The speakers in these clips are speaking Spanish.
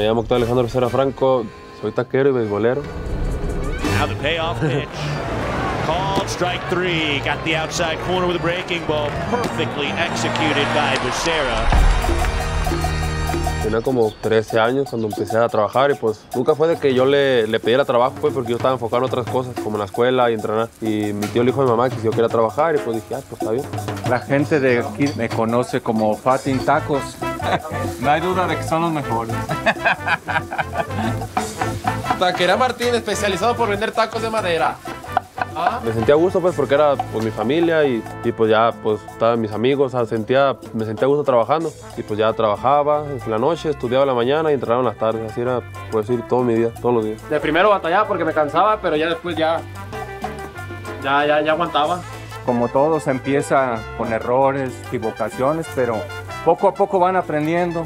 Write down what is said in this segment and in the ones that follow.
Me llamo Octavio Alejandro Becerra Franco, soy taquero y beisbolero. Now the payoff pitch. Called strike three. Got the outside corner with a breaking ball. Perfectly executed by Becerra. Tenía como 13 años cuando empecé a trabajar y pues nunca fue de que yo le, le pidiera trabajo, pues porque yo estaba enfocado en otras cosas, como en la escuela y entrenar. Y mi tío le dijo a mi mamá que si yo quería trabajar y pues dije, ah, pues está bien. La gente de aquí me conoce como Fatin Tacos. No hay duda de que son los mejores. Taquera Martín, especializado por vender tacos de madera. Me sentía a gusto pues porque era pues mi familia y, y, pues ya pues estaban mis amigos, o sea, sentía, me sentía a gusto trabajando y pues ya trabajaba en la noche, estudiaba en la mañana y entrenaba en las tardes, así era por decir todo mi día, todos los días. De primero batallaba porque me cansaba, pero ya después ya, ya, ya, ya aguantaba. Como todos empieza con errores, equivocaciones, pero poco a poco van aprendiendo.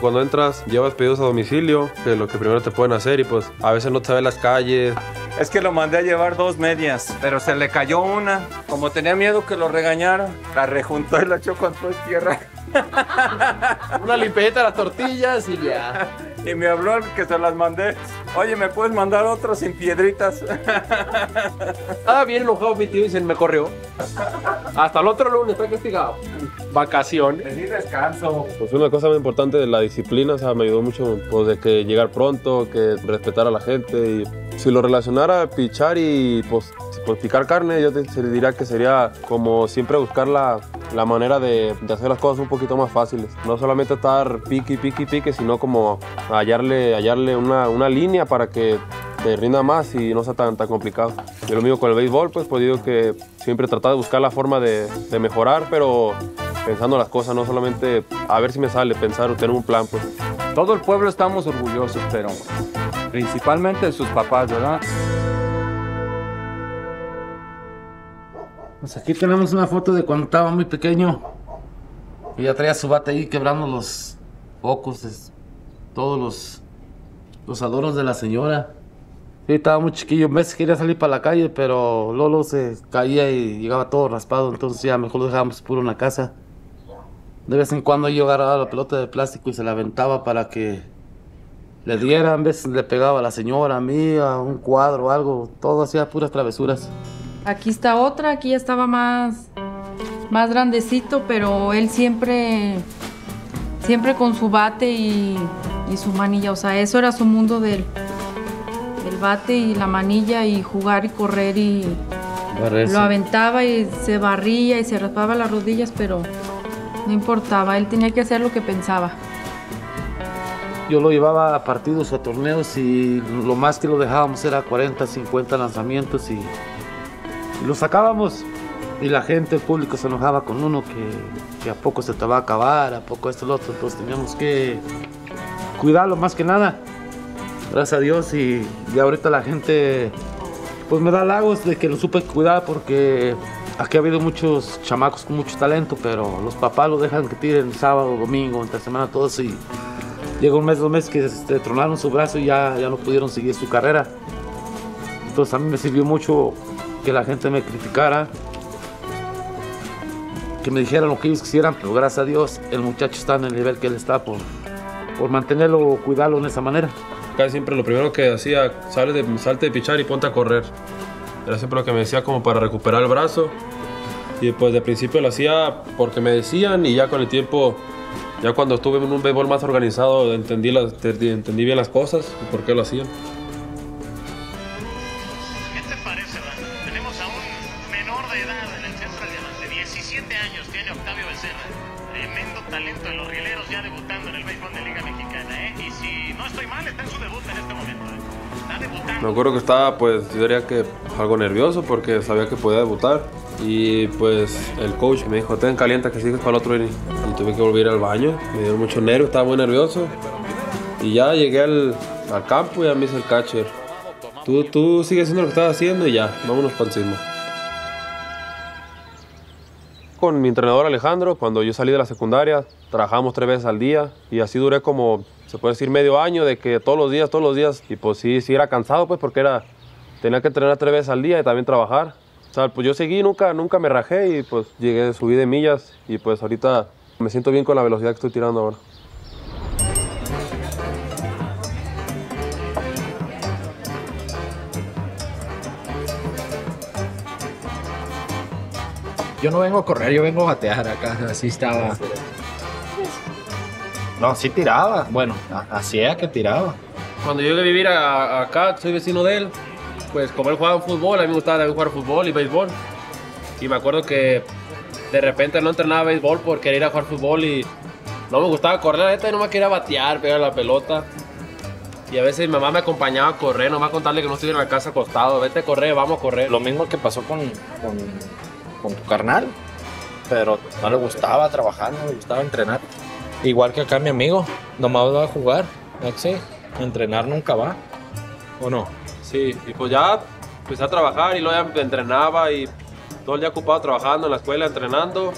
Cuando entras, llevas pedidos a domicilio, que es lo que primero te pueden hacer y pues a veces no te ves las calles, es que lo mandé a llevar dos medias, pero se le cayó una. Como tenía miedo que lo regañara, la rejuntó y la echó con toda tierra. Una limpieza de las tortillas y ya. Y me habló el que se las mandé. Oye, ¿me puedes mandar otro sin piedritas? Ah, bien enojado mi tío y se me corrió. Hasta el otro lunes está castigado. Vacaciones. Pedí descanso. Pues una cosa muy importante de la disciplina, o sea, me ayudó mucho pues de que llegar pronto, que respetar a la gente y si lo relacionara a pichar y pues, pues picar carne, yo te, diría que sería como siempre buscar la, la manera de, hacer las cosas un poquito más fáciles. No solamente estar pique, pique, pique, sino como hallarle, hallarle una, una línea para que te rinda más y no sea tan, tan complicado. Y lo mismo con el béisbol, pues, pues digo que siempre tratar de buscar la forma de, de mejorar, pero pensando las cosas, no solamente a ver si me sale, pensar o tener un plan, pues. Todo el pueblo estamos orgullosos, pero principalmente sus papás, ¿verdad? Pues aquí tenemos una foto de cuando estaba muy pequeño. Y ya traía su bate ahí quebrando los focos, todos los, los adornos de la señora. Sí, estaba muy chiquillo, en vez quería salir para la calle, pero Lolo se caía y llegaba todo raspado, entonces ya mejor lo dejábamos puro en la casa. De vez en cuando yo agarraba la pelota de plástico y se la aventaba para que le diera, en vez le pegaba a la señora, a mí, a un cuadro algo, todo hacía puras travesuras. Aquí está otra, aquí ya estaba más, más grandecito, pero él siempre, siempre con su bate y, y su manilla, o sea, eso era su mundo de él. El bate y la manilla y jugar y correr y Barrerse. lo aventaba y se barría y se raspaba las rodillas, pero no importaba, él tenía que hacer lo que pensaba. Yo lo llevaba a partidos a torneos y lo más que lo dejábamos era 40, 50 lanzamientos y lo sacábamos. Y la gente, el público se enojaba con uno que, a poco se te va a acabar, a poco esto, lo otro. Entonces teníamos que cuidarlo más que nada. Gracias a Dios y, y ahorita la gente pues me da halagos de que lo supe cuidar porque aquí ha habido muchos chamacos con mucho talento, pero los papás lo dejan que tiren sábado, domingo, entre semana, todos y llega un mes, dos meses que tronaron su brazo y ya, ya no pudieron seguir su carrera. Entonces a mí me sirvió mucho que la gente me criticara, que me dijeran lo que ellos quisieran, pero gracias a Dios el muchacho está en el nivel que él está por, por mantenerlo, cuidarlo de esa manera. Casi siempre lo primero que hacía, sale de, salte de pichar y ponte a correr. Era siempre lo que me decía como para recuperar el brazo. Y pues de principio lo hacía porque me decían y ya con el tiempo, ya cuando estuve en un béisbol más organizado, entendí, las, entendí bien las cosas y por qué lo hacían. Menor de edad en el Central Diamante. 17 años tiene Octavio Becerra. Tremendo talento en los rieleros, ya debutando en el béisbol de Liga Mexicana. Y si no. Me acuerdo que estaba, pues, yo diría que algo nervioso porque sabía que podía debutar. Y pues el coach me dijo, ten calienta que sigues para el otro inning. Y tuve que volver al baño, me dio mucho nervio, estaba muy nervioso. Y ya llegué al, al campo y ya me hice el catcher. Tú, tú sigues haciendo lo que estás haciendo y ya, vámonos para encima. Con mi entrenador Alejandro, cuando yo salí de la secundaria, trabajamos tres veces al día y así duré como, se puede decir, medio año de que todos los días, todos los días, y pues sí, sí era cansado pues porque era, tenía que entrenar tres veces al día y también trabajar. O sea, pues yo seguí, nunca, nunca me rajé y pues llegué, subí de millas y pues ahorita me siento bien con la velocidad que estoy tirando ahora. Yo no vengo a correr, yo vengo a batear acá, así estaba. No, sí tiraba, bueno, así era que tiraba. Cuando yo llegué a vivir a- acá, soy vecino de él, pues como él jugaba fútbol, a mí me gustaba también jugar fútbol y béisbol. Y me acuerdo que de repente no entrenaba béisbol por querer ir a jugar fútbol y no me gustaba correr, la neta, y no me quería batear, pegar la pelota. Y a veces mi mamá me acompañaba a correr, nomás contarle que no estuviera en la casa acostado, vete a correr, vamos a correr. Lo mismo que pasó con, con, con tu carnal, pero no le gustaba trabajar, no le gustaba entrenar. Igual que acá mi amigo, nomás va a jugar, sí, entrenar nunca va, ¿o no? Sí, y pues ya empecé a trabajar y luego entrenaba y todo el día ocupado trabajando en la escuela, entrenando.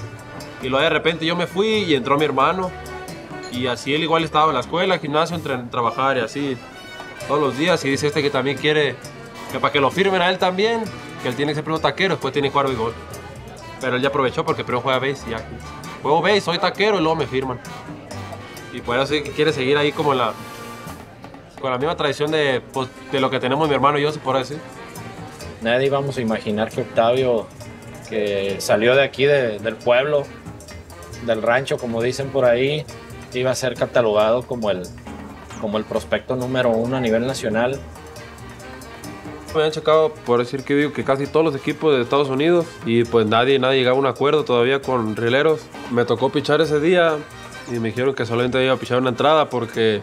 Y luego de repente yo me fui y entró mi hermano. Y así él igual estaba en la escuela, gimnasio, entre- trabajar y así todos los días. Y dice este que también quiere que para que lo firmen a él también, que él tiene que ser primero taquero, después tiene que jugar béisbol. Pero él ya aprovechó porque primero juega base y ya. Juego base, soy taquero y luego me firman. Y por eso quiere seguir ahí como la, con la misma tradición de, pues, lo que tenemos mi hermano y yo, se podrá decir. Nadie íbamos a imaginar que Octavio, que salió de aquí, de- del pueblo, del rancho, como dicen por ahí, iba a ser catalogado como el, como el prospecto número uno a nivel nacional. Me han checado por decir que digo que casi todos los equipos de Estados Unidos y pues nadie, nadie llegaba a un acuerdo todavía con rieleros. Me tocó pichar ese día y me dijeron que solamente iba a pichar una entrada porque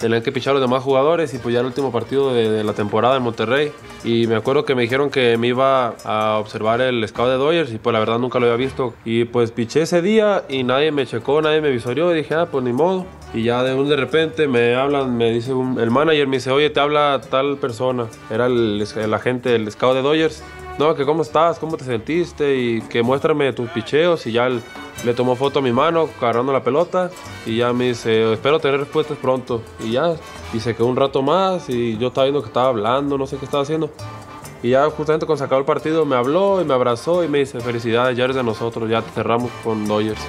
tenían que pichar los demás jugadores y pues ya el último partido de, de la temporada en Monterrey. Y me acuerdo que me dijeron que me iba a observar el scout de Dodgers y pues la verdad nunca lo había visto. Y pues piché ese día y nadie me checó, nadie me visorió y dije, ah, pues ni modo. Y ya de un de repente me hablan, me dice un- el manager, me dice, oye, te habla tal persona. Era el, el agente, el scout de Dodgers. No, que cómo estás, cómo te sentiste y que muéstrame tus picheos y ya le tomó foto a mi mano agarrando la pelota y ya me dice, espero tener respuestas pronto. Y ya, y se quedó un rato más y yo estaba viendo que estaba hablando, no sé qué estaba haciendo. Y ya justamente cuando se acabó el partido me habló y me abrazó y me dice, felicidades, ya eres de nosotros, ya te cerramos con Dodgers.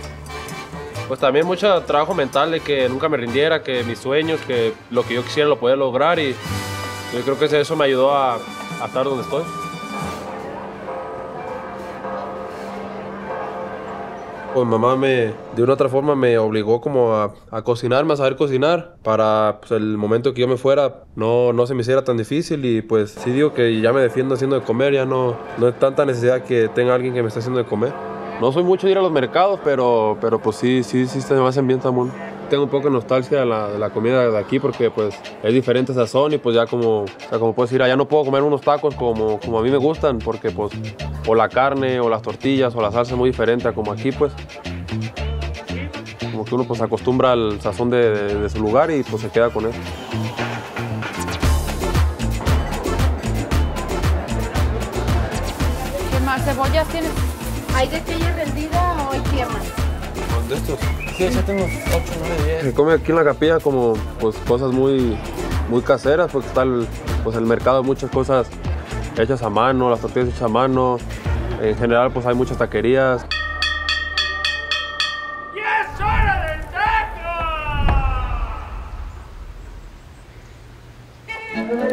Pues también mucho trabajo mental de que nunca me rindiera, que mis sueños, que lo que yo quisiera lo podía lograr y yo creo que eso me ayudó a, a estar donde estoy. Pues mamá me, de una otra forma, me obligó como a, a cocinarme, a saber cocinar, para pues, el momento que yo me fuera no, no se me hiciera tan difícil y pues sí digo que ya me defiendo haciendo de comer, ya no, no es tanta necesidad que tenga alguien que me esté haciendo de comer. No soy mucho de ir a los mercados, pero, pero pues sí, sí, sí se me hacen bien Samuel. Tengo un poco de nostalgia de la, de la comida de aquí porque pues es diferente sazón y pues ya como, o sea, como puedes decir, allá no puedo comer unos tacos como, como a mí me gustan porque pues o la carne o las tortillas o la salsa es muy diferente a como aquí pues como que uno pues acostumbra al sazón de, de- de su lugar y pues se queda con eso. ¿Qué más cebollas tienes? ¿Hay de aquella rendida o hay piernas? ¿De estos? Sí, ya tengo 8, 9, 10. Se come aquí en la capilla como pues cosas muy, muy caseras porque está el, pues, el mercado muchas cosas hechas a mano, las tortillas hechas a mano. En general pues hay muchas taquerías.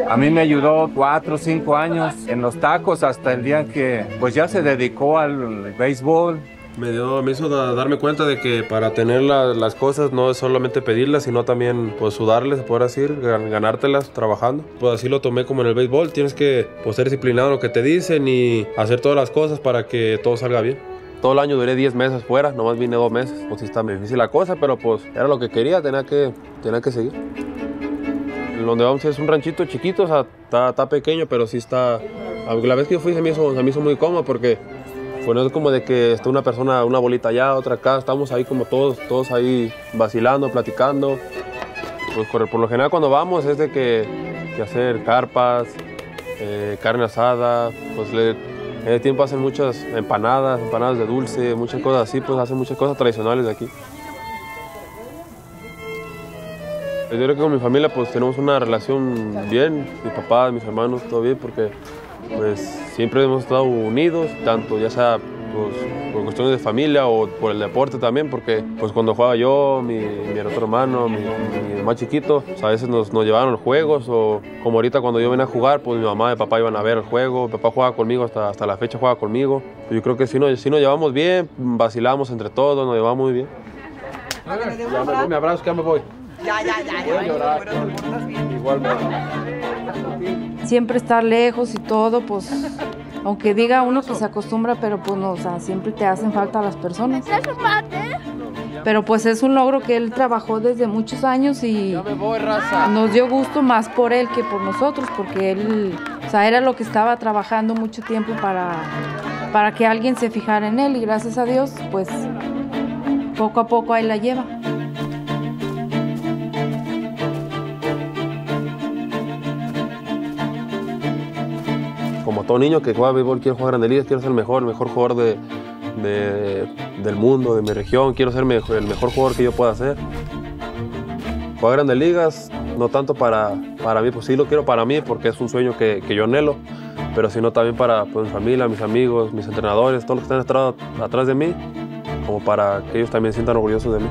A mí me ayudó cuatro o cinco años en los tacos hasta el día que pues ya se dedicó al béisbol. Me, dio, me hizo da- darme cuenta de que para tener la- las cosas no es solamente pedirlas, sino también pues sudarles, puede decir, gan- ganártelas trabajando. Pues así lo tomé como en el béisbol, tienes que pues, ser disciplinado en lo que te dicen y hacer todas las cosas para que todo salga bien. Todo el año duré 10 meses fuera, nomás vine dos meses. Pues sí está difícil la cosa, pero pues era lo que quería, tenía que, tenía que seguir. Donde vamos es un ranchito chiquito, o sea, está, está pequeño, pero sí está... La vez que yo fui se me hizo, se me hizo muy cómodo porque pues no es como de que está una persona, una bolita allá, otra acá, estamos ahí como todos, todos ahí vacilando, platicando. Pues por, lo general cuando vamos es de que, que hacer carpas, eh, carne asada, pues le, en el tiempo hacen muchas empanadas, empanadas de dulce, muchas cosas así, pues hacen muchas cosas tradicionales de aquí. Yo creo que con mi familia pues tenemos una relación bien, mi papá, mis hermanos, todo bien, porque pues siempre hemos estado unidos, tanto ya sea pues, por cuestiones de familia o por el deporte también, porque pues cuando jugaba yo, mi, mi otro hermano, mi, mi más chiquito, pues, a veces nos, nos llevaban los juegos o como ahorita cuando yo venía a jugar, pues mi mamá y papá iban a ver el juego, mi papá jugaba conmigo, hasta, hasta la fecha juega conmigo. Yo creo que sí nos, sí nos llevamos bien, vacilamos entre todos, nos llevamos muy bien. Ya me voy, me abrazo, que ya me voy. Ya, ya, ya, Voy a llorar. Igualmente. Siempre estar lejos y todo, pues, aunque diga uno que se acostumbra, pero pues no, o sea, siempre te hacen falta las personas. Pero pues es un logro que él trabajó desde muchos años y nos dio gusto más por él que por nosotros, porque él, o sea, era lo que estaba trabajando mucho tiempo para, para que alguien se fijara en él y gracias a Dios, pues poco a poco ahí la lleva. Todo niño que juega béisbol, quiero jugar Grandes Ligas, quiero ser el mejor, el mejor jugador de, de- del mundo, de mi región, quiero ser el mejor jugador que yo pueda ser. Jugar Grandes Ligas, no tanto para, para mí, pues sí lo quiero para mí porque es un sueño que, que yo anhelo, pero sino también para pues, mi familia, mis amigos, mis entrenadores, todos los que están atrás, atrás de mí, como para que ellos también sientan orgullosos de mí.